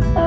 Bye.